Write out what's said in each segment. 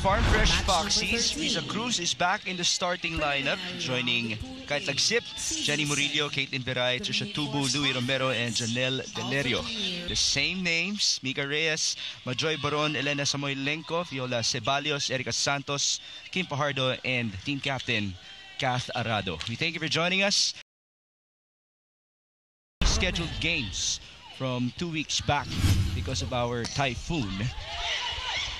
Farm Fresh Foxies, Risa Cruz is back in the starting lineup, joining Kite Lagsip, Jenny Murillo, Caitlin Viray, Trisha Tubu, Louie Romero, and Janelle Delerio. The same names, Mika Reyes, Majoy Baron, Elena Samoylenko, Fiola Ceballos, Erica Santos, Kim Fajardo, and team captain, Kath Arado. We thank you for joining us. Scheduled games from two weeks back because of our typhoon.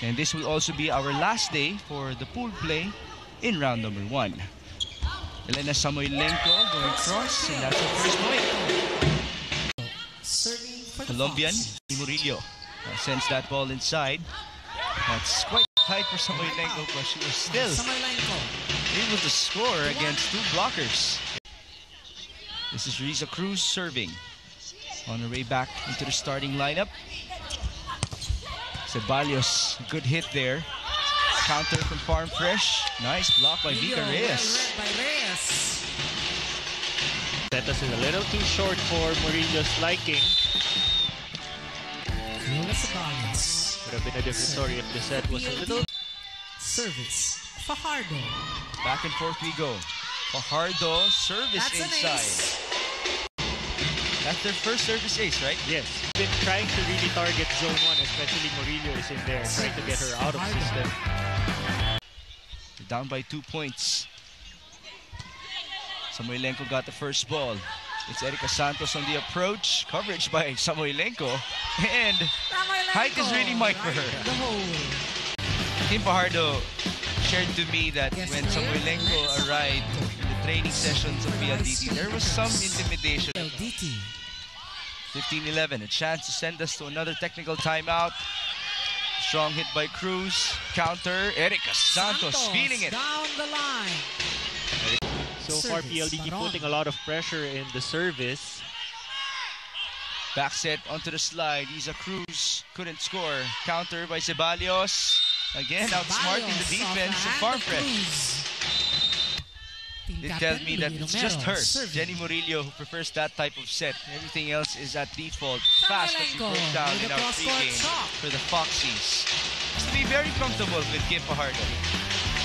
And this will also be our last day for the pool play in round number one. Elena Samoylenko going cross, and that's her first point. Colombian, Murillo uh, sends that ball inside. That's quite tight for Samoylenko, but she was still able to score against two blockers. This is Risa Cruz serving on her way back into the starting lineup. Ceballos, good hit there. Counter from Farm Fresh. Nice block by Mika Reyes. Tetas is a little too short for Murillo's liking. Would have been a different story if the set was a little... Service. Fajardo. Back and forth we go. Fajardo, service That's an inside. Ace. That's their first service ace, right? Yes. Been trying to really target zone 1, especially Murillo is in there, trying to get her out of system. Down by two points. Samoylenko got the first ball. It's Erica Santos on the approach. Coverage by Samoylenko. And height is really mine for her. The hole. Kim Fajardo shared to me that Yes, when player. Samoylenko arrived in the training sessions of PLDT, there was some intimidation. LDT. 15-11, a chance to send us to another technical timeout. Strong hit by Cruz. Counter, Erica Santos, feeling it. Down the line. So far, Service, PLDT putting a lot of pressure in the service. Back set onto the slide. Isa Cruz couldn't score. Counter by Ceballos. Again, outsmarting the defense off of the Farm hand of Fresh. Cruz. Team They captain, tell me that it's just her. Jenny Murillo, who prefers that type of set. Everything else is at default. Fast as we Samoylenko broke down in our cross-court pregame for the Foxies. Has to be very comfortable with Kim Fajardo.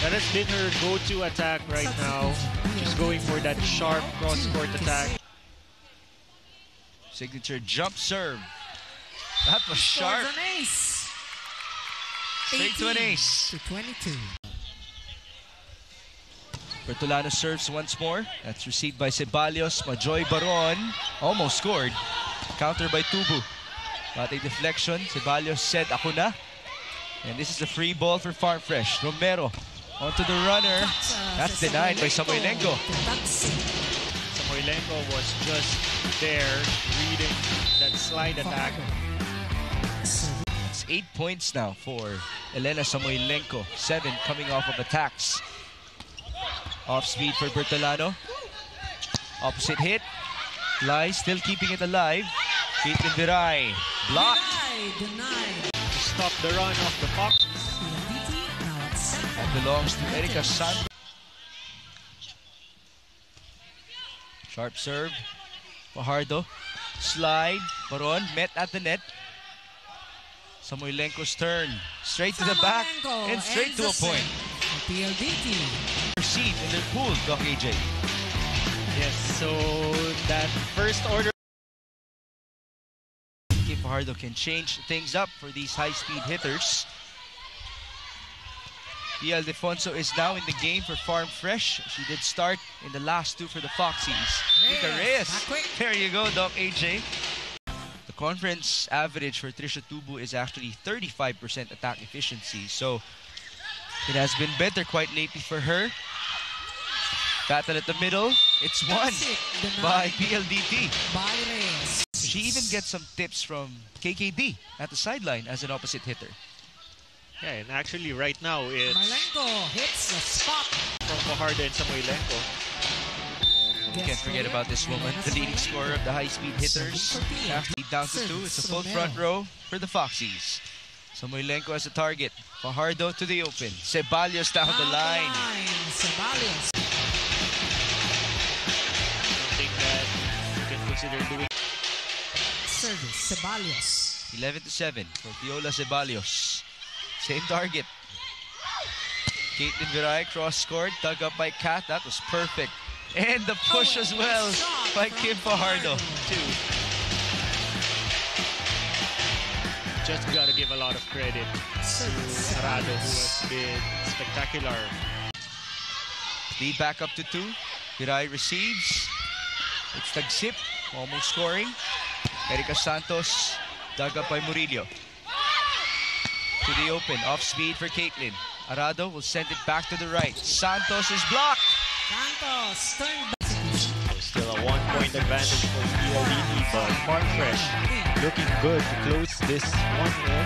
That has been her go-to attack right now. She's going for that sharp cross-court attack. Signature jump serve. That was sharp. an ace. Straight to an ace. To 22. Bertolano serves once more. That's received by Ceballos. Majoy Baron almost scored. Counter by Tubu. But a deflection. Ceballos said, Ako na. And this is a free ball for Farm Fresh. Romero onto the runner. That's, denied by Samoylenko. Samoylenko was just there reading that slide attack. It's eight points now for Elena Samoylenko. Seven coming off of attacks. Off speed for Bertolano. Opposite hit. Fly still keeping it alive. Caitlin Viray. Blocked. To stop the run of the Fox. PLDT now at center. That belongs to Erica Santos. Sharp serve. Fajardo. Slide. Baron met at the net. Samoylenko's turn. Straight to the back and straight to a point. PLDT. Proceed in their pool, Doc AJ. Yes, so that first order Kim Fajardo can change things up for these high-speed hitters. Pia Ildefonso is now in the game for Farm Fresh. She did start in the last two for the Foxies. Mika Reyes, Reyes. quick. There you go, Doc AJ. The conference average for Trisha Tubu is actually 35% attack efficiency. So it has been better quite lately for her. Battle at the middle. It's won it. By PLDT. by She even gets some tips from KKD at the sideline as an opposite hitter. Yeah, and actually right now it's Malenko hits the spot. from Fajardo and Samoylenko. We can't forget about this woman, the leading scorer of the high-speed hitters. After lead down to two, it's a full front row for the Foxies. Samoylenko as a target. Fajardo to the open. Ceballos down the line. Ceballos. Consider doing. Service. Ceballos. 11 to 7 for Fiola Ceballos. Same target. Caitlin Viray cross scored, dug up by Kat. That was perfect. And the push oh, as well by Kim Fajardo. Two. Just gotta give a lot of credit Service. to Arado, who has been spectacular. Lead back up to two. Viray receives. It's Tagsip, almost scoring. Erika Santos, dug up by Murillo. To the open, off speed for Caitlin. Arado will send it back to the right. Santos is blocked. Santos turn back. Still a one-point advantage for PLDT, but Farm Fresh looking good to close this one in.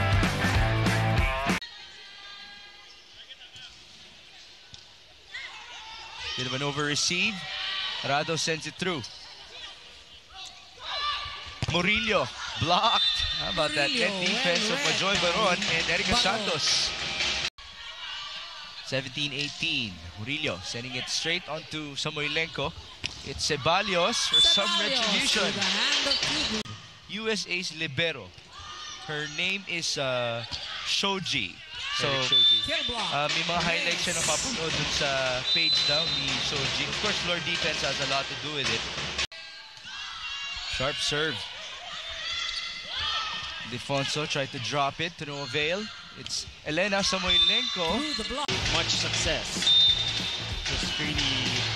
Bit of an over receive. Arado sends it through. Murillo blocked. How about that Murillo, defense of read Majoy Baron and Erika Santos. 17-18. Murillo sending it straight onto Samoilenko. It's Ceballos for some Ceballos retribution. with a hand of Kubu. USA's libero. Her name is uh, Shoji. So, Erik Shoji. Kill block. uh, may mga highlights siya napapanood dun sa page daw ni Shoji. Of course, floor defense has a lot to do with it. Sharp serve. Defonso tried to drop it to no avail. It's Elena Samoilenko. Through the block. Much success. Just really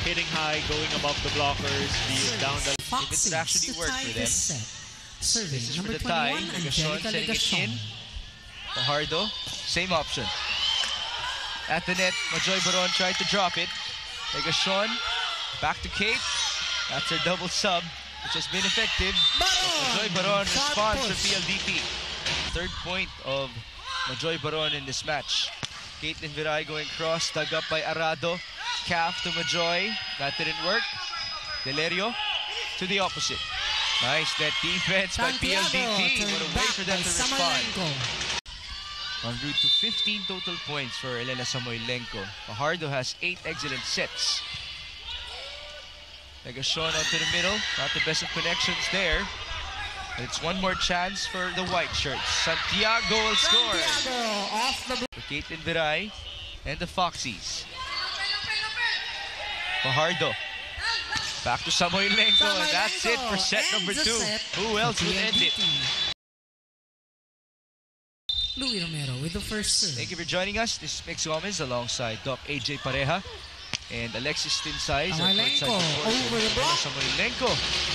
hitting high, going above the blockers, being down the If it actually to worked for this them. set. Serving This is for number the tie. 21, Legacion Angelica sending it Legacion. in. Fajardo, same option. At the net, Majoy Baron tried to drop it. Legacion, back to Kate. That's her double sub, which has been effective. Majoy Baron responds to. PLDT. Third point of Majoy Baron in this match. Caitlin Viray going cross, dug up by Arado. Calf to Majoy. That didn't work. Delerio to the opposite. Nice net defense by PLDT. turned What a way for them to respond. En route to 15 total points for Elena Samoilenko. Fajardo has 8 excellent sets. Legacion to the middle. Not the best of connections there. But it's one more chance for the white shirts. Santiago will score Santiago off the for Caitlin Viray and the Foxies. Fajardo. Back to Samoilenko, and that's it for set number two. set Who else would end it? Louie Romero with the first serve. Thank you for joining us. This is Mix Gomez alongside Doc AJ Pareja and Alexis Samoilenko courtside over the block. Samoilenko.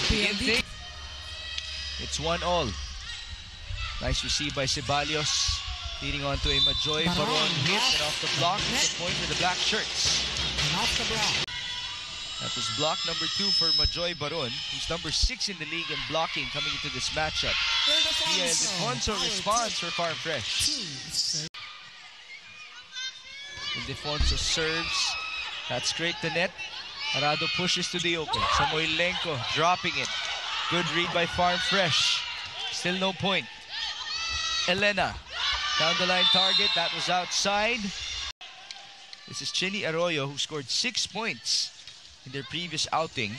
Begin It's one all. Nice receive by Ceballos. Leading on to a Majoy Baron Baron hit and off the block. It's a point for the black shirts. And off the block. That was block number two for Majoy Baron, who's number six in the league in blocking coming into this matchup. Pia Ildefonso responds for Farm Fresh. Ildefonso serves. That's great to net. Arado pushes to the open. Samoilenko dropping it. Good read by Farm Fresh. Still no point. Elena. Down the line target. That was outside. This is Chinny Arroyo who scored six points in their previous outing.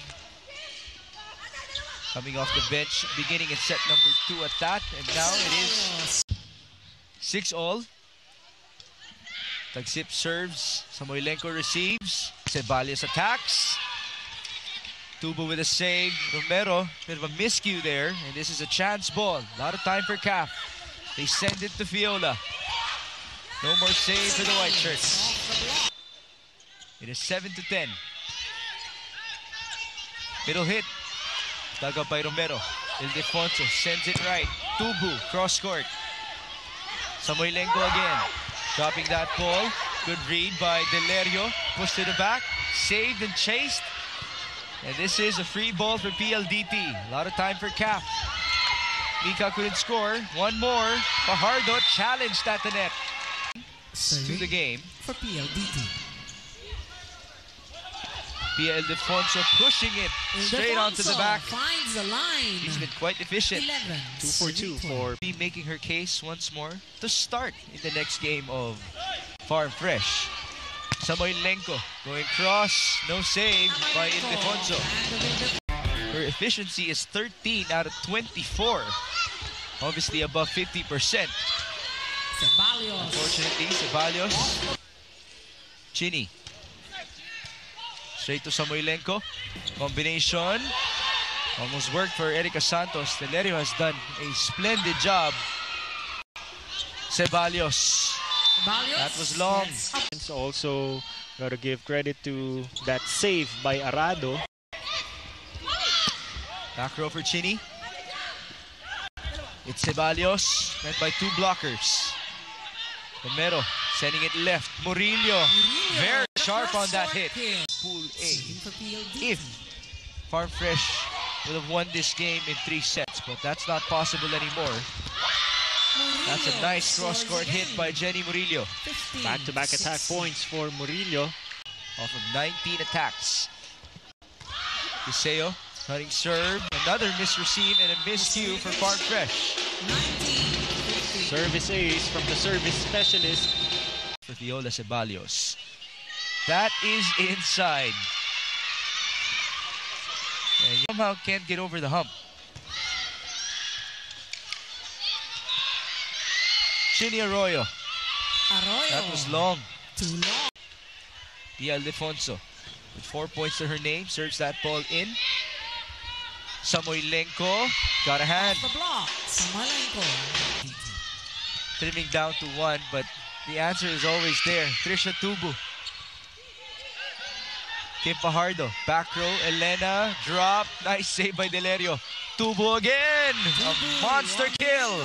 Coming off the bench, beginning in set number two at that. And now it is Six all. Tagsip serves. Samoylenko receives. Ceballos attacks. Tubu with a save. Romero, bit of a miscue there. And this is a chance ball. A lot of time for CAF. They send it to Fiola. No more save for the white shirts. It is 7 to 10. Middle hit. Dug up by Romero. Ildefonso sends it right. Tubu, cross court. Samoylenko again. Dropping that ball. Good read by Delerio. Pushed to the back. Saved and chased. And this is a free ball for PLDT. A lot of time for CAF. Mika couldn't score. One more. Fajardo challenged at the net to the game. for PLDT. Pia Ildefonso pushing it straight onto the back. Finds the line. She's been quite efficient. 11. two for two for Be making her case once more to start in the next game of Farm Fresh. Samoilenko going cross, no save by Ildefonso. Her efficiency is 13 out of 24. Obviously above 50%. Ceballos. Unfortunately, Ceballos Chini. Straight to Samoilenko. Combination. Almost worked for Erica Santos. Delerio has done a splendid job. Ceballos. Ceballos. That was long. Yes. And Also, gotta give credit to that save by Arado. Back row for Chini. It's Ceballos, met by two blockers. Romero sending it left. Murillo, Murillo, very sharp on that hit. kill. Pool A. Looking for PLDT. If Farm Fresh would have won this game in three sets, but that's not possible anymore. That's a nice cross-court hit by Jenny Murillo Back-to-back attack points for Murillo. off of 19 attacks. Iseo cutting serve, another misreceive and a miss cue for Farm Fresh. 19, Service ace from the service specialist. For Fiola Ceballos. That is inside. And somehow can't get over the hump. Chini Arroyo. Arroyo. That was long. Too long. Pia Ildefonso with four points to her name. Serves that ball in. Samoylenko got a hand. The block. Samoilenko. trimming down to one, but the answer is always there. Trisha Tubu. Kim Fajardo, back row, Elena, drop, nice save by Delerio. Tubu again, a monster kill.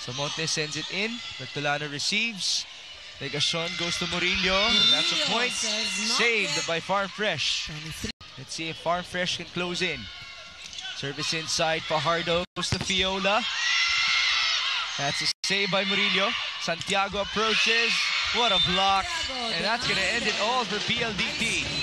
So Samonte sends it in, But Bertolano receives. Negation goes to Murillo, that's a point saved by Farm Fresh. Let's see if Farm Fresh can close in. Service inside, Fajardo goes to Fiola. That's a save by Murillo. Santiago approaches. What a block. And that's going to end it all for PLDT.